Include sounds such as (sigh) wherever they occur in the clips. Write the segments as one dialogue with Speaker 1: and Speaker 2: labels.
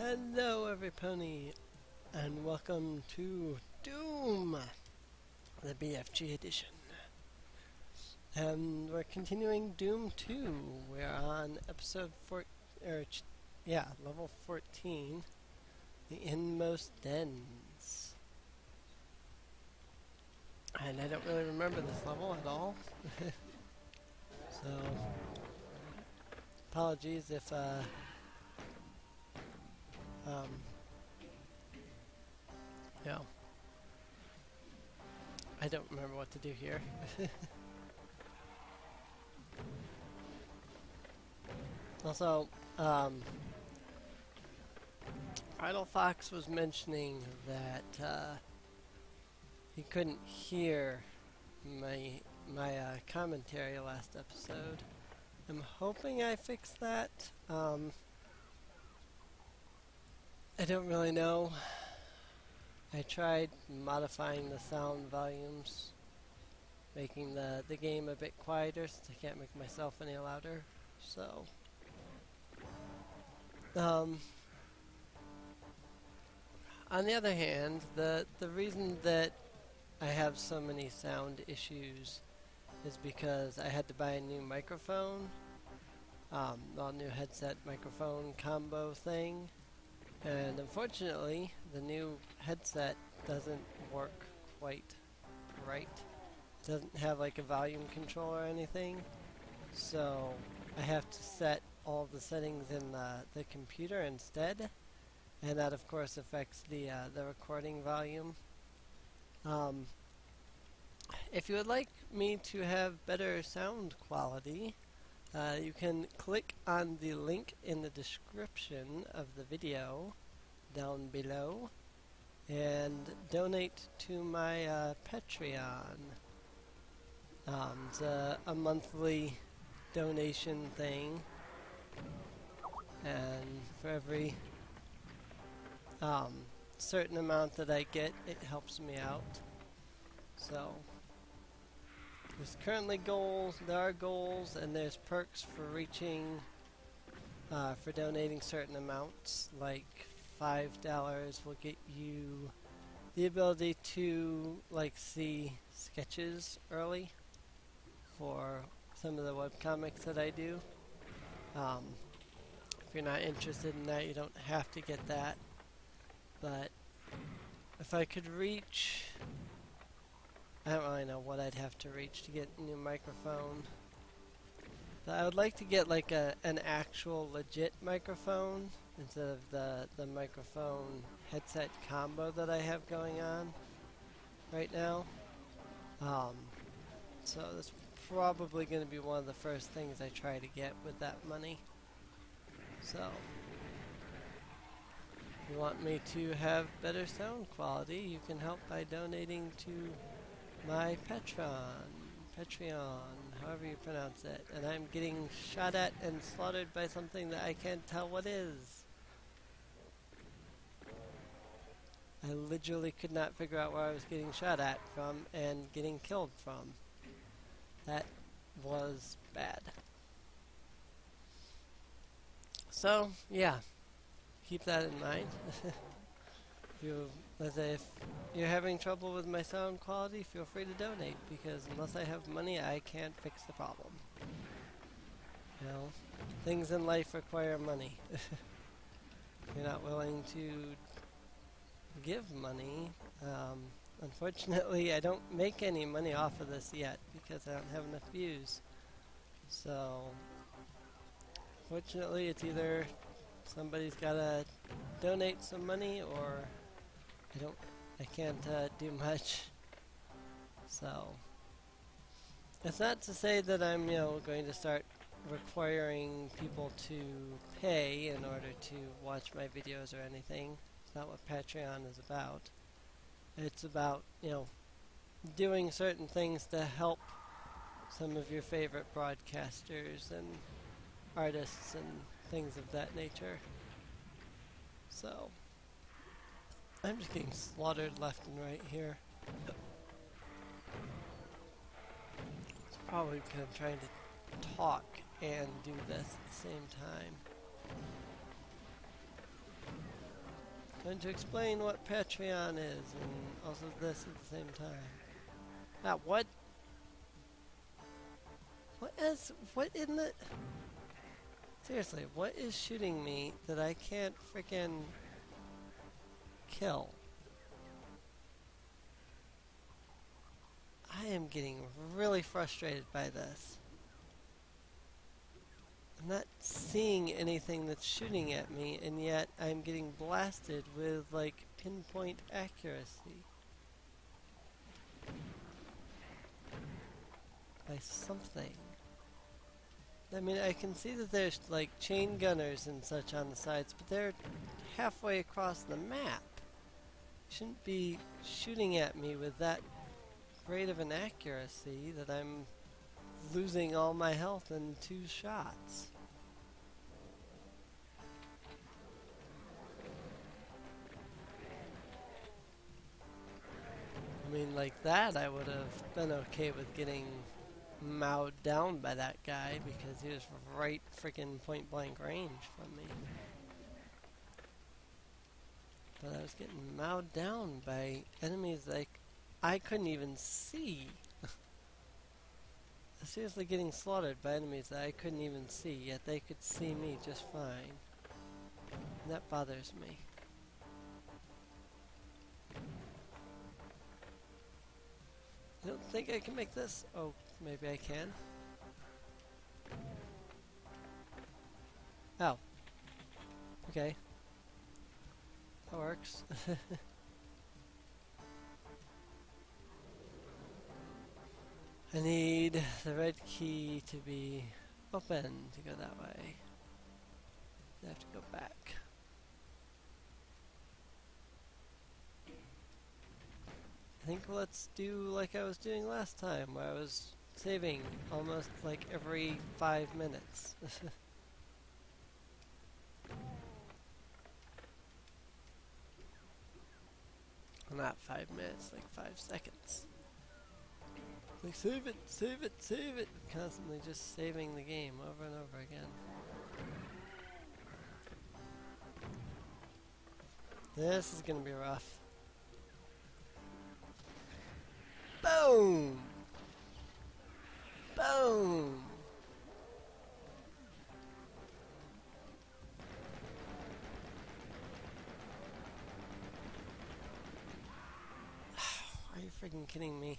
Speaker 1: Hello everypony and welcome to Doom, the BFG edition. And we're continuing Doom 2. We're on episode 4, er, yeah, level 14, The Inmost Dens. And I don't really remember this level at all. (laughs) so, apologies if, uh, um, yeah. I don't remember what to do here. (laughs) also, um, Idle Fox was mentioning that uh, he couldn't hear my my uh, commentary last episode. I'm hoping I fixed that. Um, I don't really know. I tried modifying the sound volumes, making the, the game a bit quieter since I can't make myself any louder. So, um, on the other hand, the the reason that I have so many sound issues is because I had to buy a new microphone, um, a new headset microphone combo thing and unfortunately, the new headset doesn't work quite right. It doesn't have like a volume control or anything. So I have to set all the settings in the, the computer instead. And that of course affects the, uh, the recording volume. Um, if you would like me to have better sound quality, uh, you can click on the link in the description of the video down below and donate to my uh, Patreon. Um, it's a, a, monthly donation thing, and for every um, certain amount that I get, it helps me out. So. There's currently goals, there are goals, and there's perks for reaching, uh, for donating certain amounts, like $5 will get you the ability to, like, see sketches early for some of the webcomics that I do. Um, if you're not interested in that, you don't have to get that. But if I could reach I don't really know what I'd have to reach to get a new microphone. But I would like to get like a an actual legit microphone instead of the the microphone headset combo that I have going on right now. Um, so that's probably going to be one of the first things I try to get with that money. So, if you want me to have better sound quality, you can help by donating to my Patreon, Patreon, however you pronounce it, and I'm getting shot at and slaughtered by something that I can't tell what is. I literally could not figure out where I was getting shot at from and getting killed from. That was bad. So, yeah, keep that in mind. (laughs) if you as if you're having trouble with my sound quality, feel free to donate, because unless I have money, I can't fix the problem. You know, things in life require money. if (laughs) you're not willing to give money, um, unfortunately, I don't make any money off of this yet, because I don't have enough views. So, fortunately, it's either somebody's got to donate some money or I don't, I can't uh, do much. So, it's not to say that I'm, you know, going to start requiring people to pay in order to watch my videos or anything. It's not what Patreon is about. It's about, you know, doing certain things to help some of your favorite broadcasters and artists and things of that nature. So, I'm just getting slaughtered left and right here. It's probably because I'm trying to talk and do this at the same time. Trying to explain what Patreon is and also this at the same time. Ah, what? What is, what in the... Seriously, what is shooting me that I can't freaking kill? I am getting really frustrated by this. I'm not seeing anything that's shooting at me, and yet I'm getting blasted with, like, pinpoint accuracy. By something. I mean, I can see that there's, like, chain gunners and such on the sides, but they're halfway across the map. Shouldn't be shooting at me with that rate of an accuracy that I'm losing all my health in two shots. I mean, like that, I would have been okay with getting mowed down by that guy because he was right freaking point blank range from me. But I was getting mowed down by enemies like I couldn't even see. (laughs) Seriously getting slaughtered by enemies that I couldn't even see, yet they could see me just fine. And that bothers me. I don't think I can make this. Oh, maybe I can. Oh. Okay. That works. (laughs) I need the red key to be open to go that way. I have to go back. I think let's do like I was doing last time, where I was saving almost like every five minutes. (laughs) Not five minutes, like five seconds. Like, save it, save it, save it! Constantly just saving the game over and over again. This is gonna be rough. Boom! Boom! You freaking kidding me?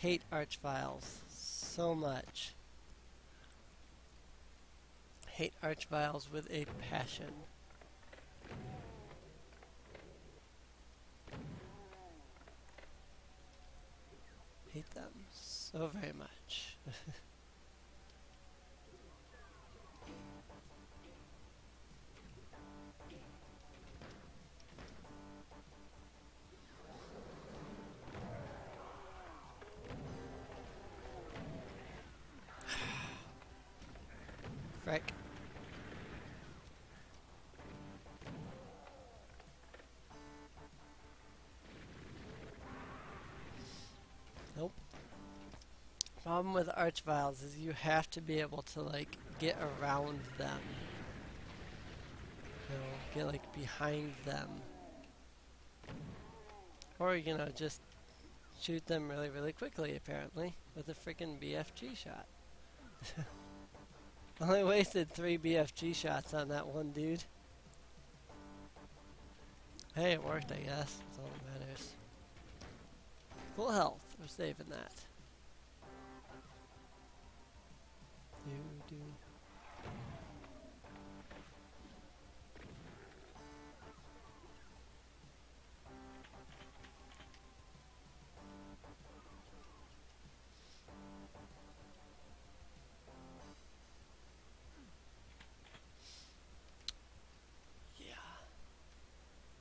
Speaker 1: hate Archviles so much. Hate Archviles with a passion. Hate them so very much. (laughs) Problem with Archviles is you have to be able to like get around them. You know, get like behind them. Or you know, just shoot them really, really quickly apparently with a freaking BFG shot. (laughs) Only wasted three BFG shots on that one dude. Hey, it worked, I guess. That's all that matters. Full health. We're saving that. Do.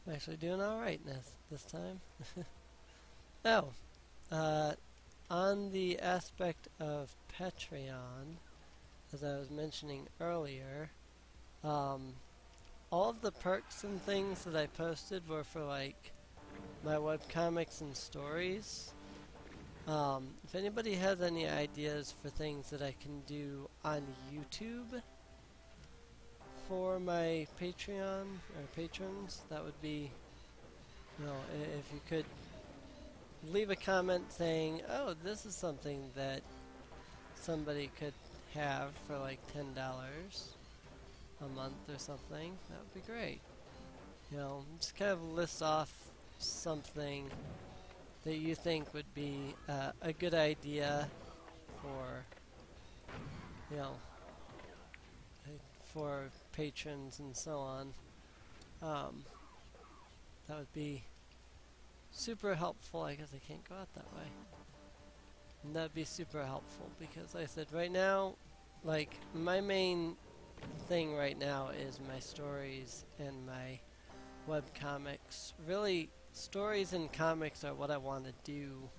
Speaker 1: I'm actually doing alright this, this time. (laughs) oh, uh, on the aspect of Patreon, as I was mentioning earlier, um, all of the perks and things that I posted were for like my webcomics and stories. Um, if anybody has any ideas for things that I can do on YouTube, for my Patreon or patrons, that would be, you know, if you could leave a comment saying, "Oh, this is something that somebody could have for like ten dollars a month or something," that would be great. You know, just kind of list off something that you think would be uh, a good idea for, you know, for patrons and so on. Um, that would be super helpful. I guess I can't go out that way. And that'd be super helpful because like I said right now, like my main thing right now is my stories and my web comics. Really, stories and comics are what I want to do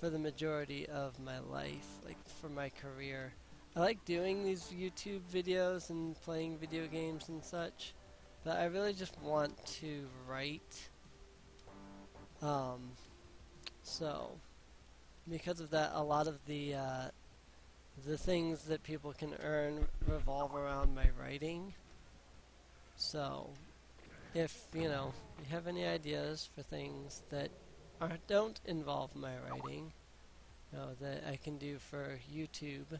Speaker 1: for the majority of my life, like for my career. I like doing these YouTube videos and playing video games and such, but I really just want to write. Um, so, because of that, a lot of the uh, the things that people can earn revolve around my writing. So, if you know you have any ideas for things that are, don't involve my writing, you know, that I can do for YouTube,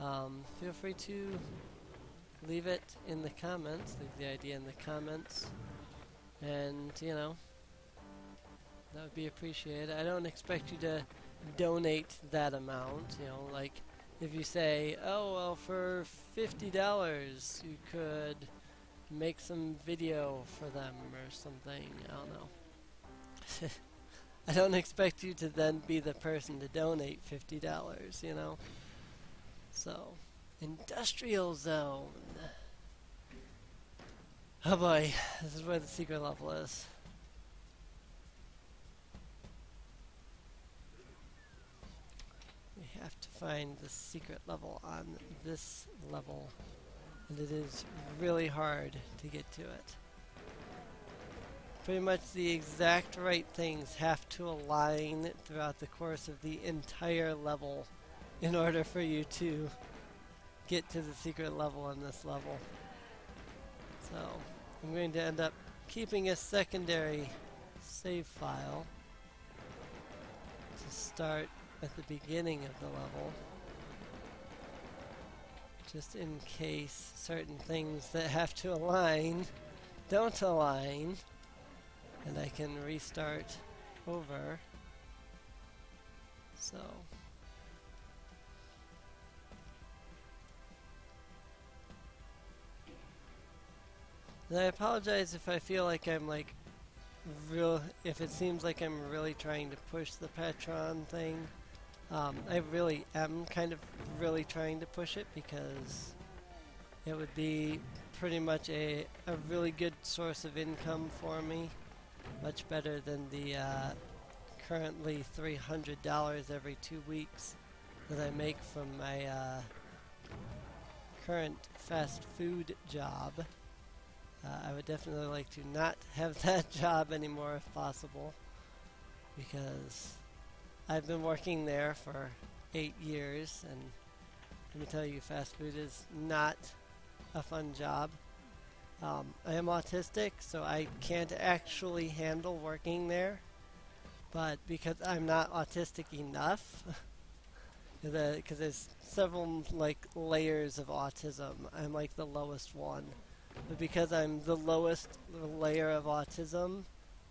Speaker 1: um, feel free to leave it in the comments. Leave the idea in the comments, and you know that would be appreciated. I don't expect you to donate that amount. You know, like if you say, "Oh well, for fifty dollars, you could." make some video for them or something. I don't know. (laughs) I don't expect you to then be the person to donate fifty dollars, you know. So, industrial zone. Oh boy, this is where the secret level is. We have to find the secret level on this level and it is really hard to get to it. Pretty much the exact right things have to align throughout the course of the entire level in order for you to get to the secret level on this level. So I'm going to end up keeping a secondary save file to start at the beginning of the level just in case certain things that have to align don't align and I can restart over. So and I apologize if I feel like I'm like real if it seems like I'm really trying to push the Patron thing um, I really am kind of really trying to push it because it would be pretty much a, a really good source of income for me. Much better than the uh, currently $300 every two weeks that I make from my uh, current fast food job. Uh, I would definitely like to not (laughs) have that job anymore if possible because I've been working there for eight years, and let me tell you, fast food is not a fun job. Um, I am autistic, so I can't actually handle working there. But because I'm not autistic enough, (laughs) because there's several like layers of autism, I'm like the lowest one. But because I'm the lowest layer of autism,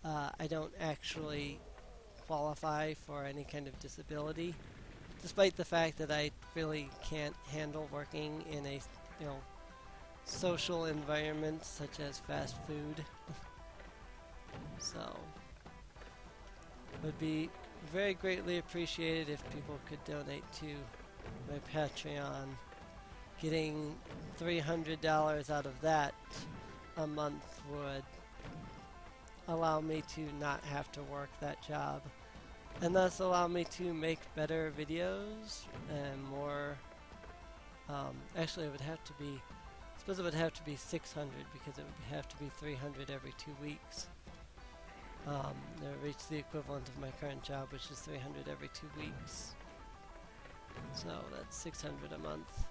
Speaker 1: uh, I don't actually qualify for any kind of disability, despite the fact that I really can't handle working in a you know social environment such as fast food. so it would be very greatly appreciated if people could donate to my Patreon. Getting $300 out of that a month would allow me to not have to work that job. And thus allow me to make better videos and more um, actually it would have to be I suppose it would have to be 600 because it would have to be 300 every two weeks. Um, to reach the equivalent of my current job which is 300 every two weeks. So that's 600 a month.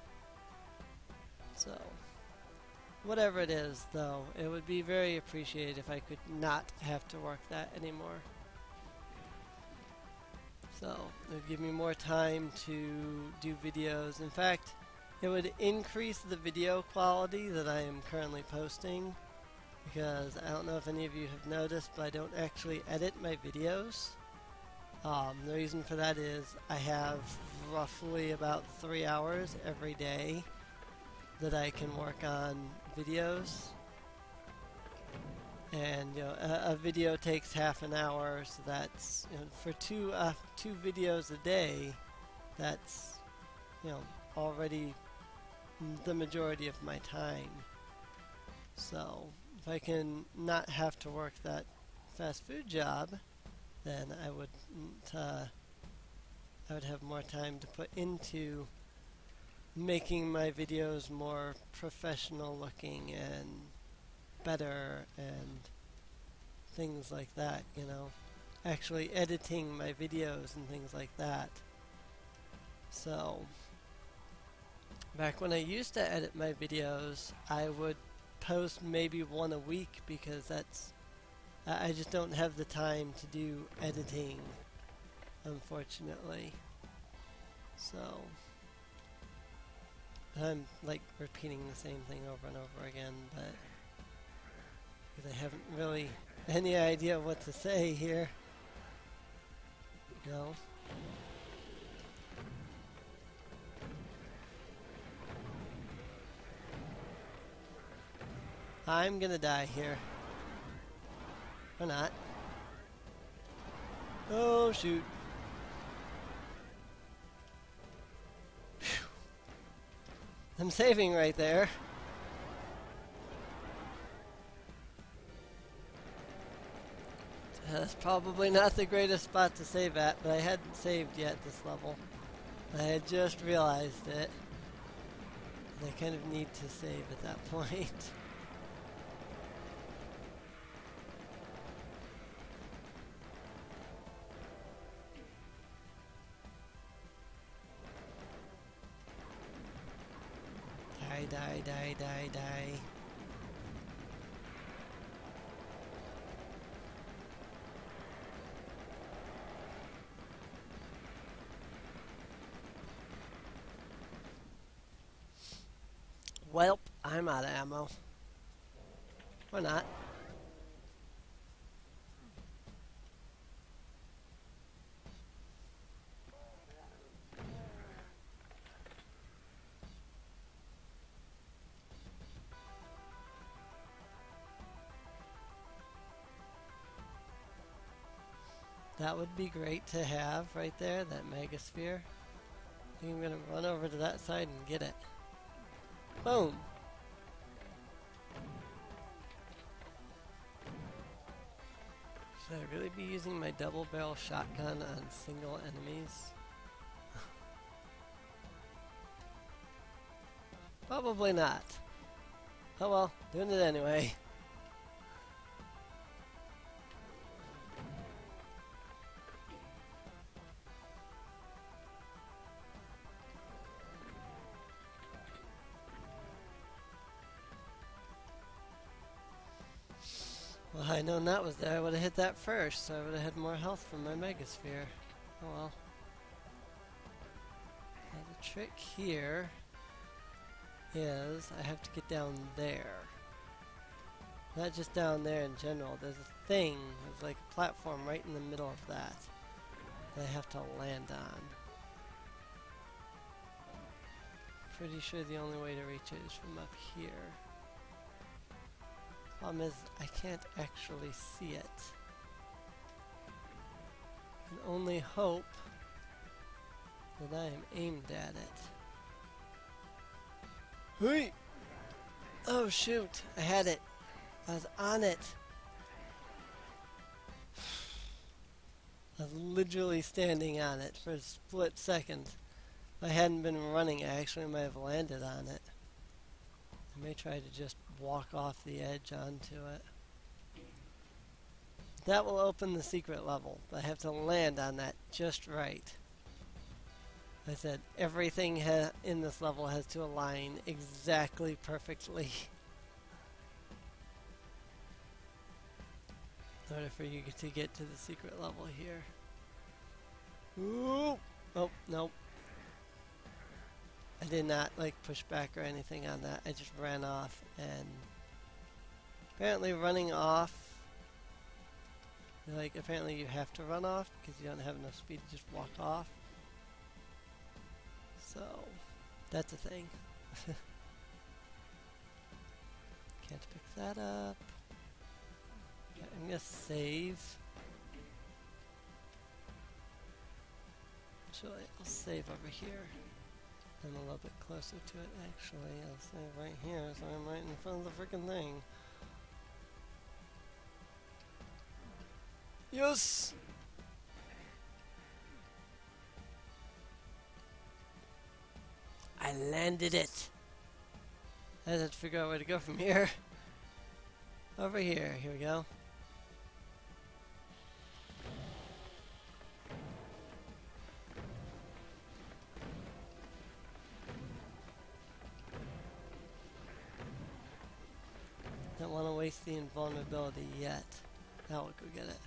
Speaker 1: So whatever it is, though, it would be very appreciated if I could not have to work that anymore. So, it would give me more time to do videos. In fact, it would increase the video quality that I am currently posting because I don't know if any of you have noticed, but I don't actually edit my videos. Um, the reason for that is I have roughly about three hours every day that I can work on videos. And you know, a, a video takes half an hour, so that's you know, for two uh, two videos a day. That's you know already the majority of my time. So if I can not have to work that fast food job, then I would uh, I would have more time to put into making my videos more professional looking and better and things like that, you know. Actually editing my videos and things like that. So, back when I used to edit my videos, I would post maybe one a week because that's I just don't have the time to do editing unfortunately so I'm like repeating the same thing over and over again but because I haven't really any idea what to say here know I'm gonna die here. Or not. Oh, shoot. I'm saving right there. Uh, that's probably not the greatest spot to save at, but I hadn't saved yet this level. I had just realized it. I kind of need to save at that (laughs) point. Die, die, die, die. Well, I'm out of ammo. Why not. That would be great to have right there, that megasphere. I think I'm going to run over to that side and get it. Boom! Should I really be using my double barrel shotgun on single enemies? (laughs) Probably not. Oh well, doing it anyway. Was there, I would have hit that first, so I would have had more health from my Megasphere. Oh well. Now the trick here is I have to get down there. Not just down there in general, there's a thing, there's like a platform right in the middle of that that I have to land on. Pretty sure the only way to reach it is from up here. Problem is, I can't actually see it. I can only hope that I am aimed at it. Hey! Oh shoot, I had it. I was on it. I was literally standing on it for a split second. If I hadn't been running, I actually might have landed on it. I may try to just walk off the edge onto it. That will open the secret level. I have to land on that just right. I said everything in this level has to align exactly perfectly. in order for you to get to the secret level here. Ooh! Oh, nope. I did not like push back or anything on that. I just ran off and apparently running off like apparently you have to run off because you don't have enough speed to just walk off. So that's a thing. (laughs) Can't pick that up. Okay, I'm gonna save. Actually, I'll save over here. I'm a little bit closer to it actually. I'll say right here so I'm right in front of the freaking thing. Yes! I landed it! I had to figure out where to go from here. Over here, here we go. Waste the invulnerability yet. Now we'll go get it.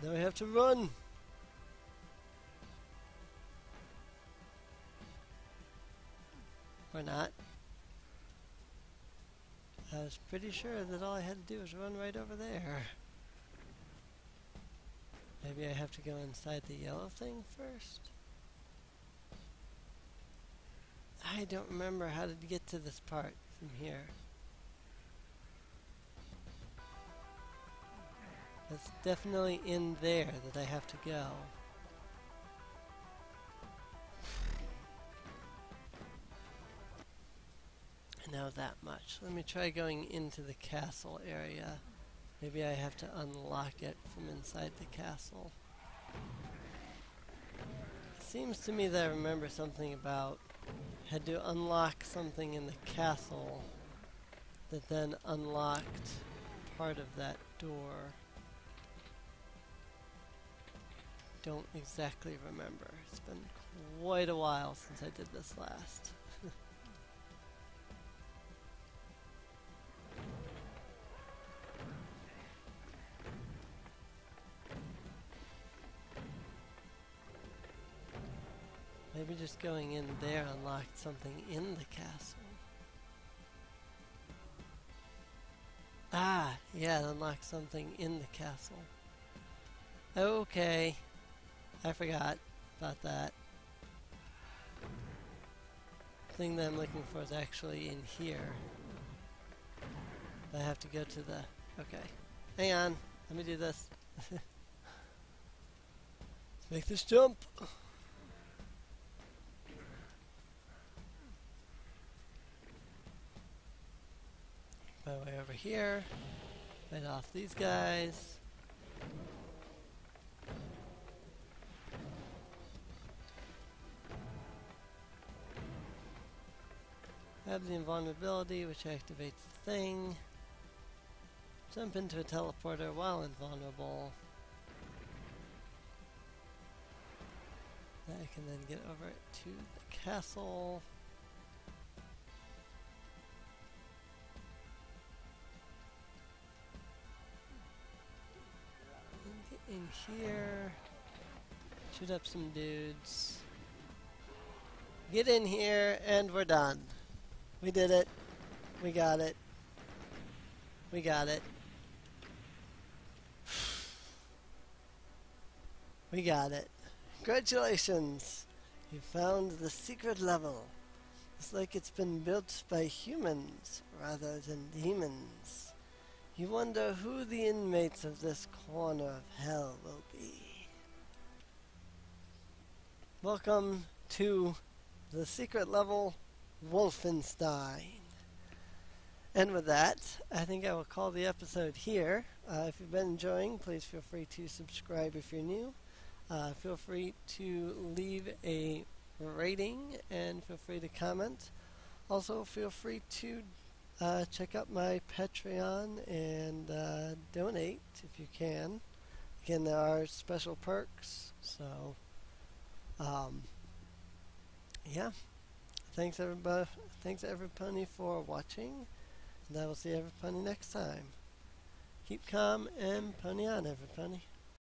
Speaker 1: Now we have to run! Or not. I was pretty sure that all I had to do was run right over there. Maybe I have to go inside the yellow thing first? I don't remember how to get to this part from here. It's definitely in there that I have to go. I know that much. Let me try going into the castle area. Maybe I have to unlock it from inside the castle. It seems to me that I remember something about had to unlock something in the castle that then unlocked part of that door. Don't exactly remember. It's been quite a while since I did this last. (laughs) Maybe just going in there unlocked something in the castle. Ah, yeah, it unlocked something in the castle. Okay. I forgot about that. The thing that I'm looking for is actually in here. I have to go to the... Okay. Hang on. Let me do this. Let's (laughs) make this jump. My way over here. Fight off these guys. Have the invulnerability, which activates the thing. Jump into a teleporter while invulnerable. I can then get over to the castle. get in here. Shoot up some dudes. Get in here and we're done. We did it. We got it. We got it. We got it. Congratulations! You found the secret level. It's like it's been built by humans rather than demons. You wonder who the inmates of this corner of hell will be. Welcome to the secret level Wolfenstein. And with that, I think I will call the episode here. Uh, if you've been enjoying, please feel free to subscribe if you're new. Uh, feel free to leave a rating and feel free to comment. Also, feel free to uh, check out my Patreon and uh, donate if you can. Again, there are special perks, so um, yeah thanks everybody thanks everybody for watching and I will see everybody next time. keep calm and pony on, everybody.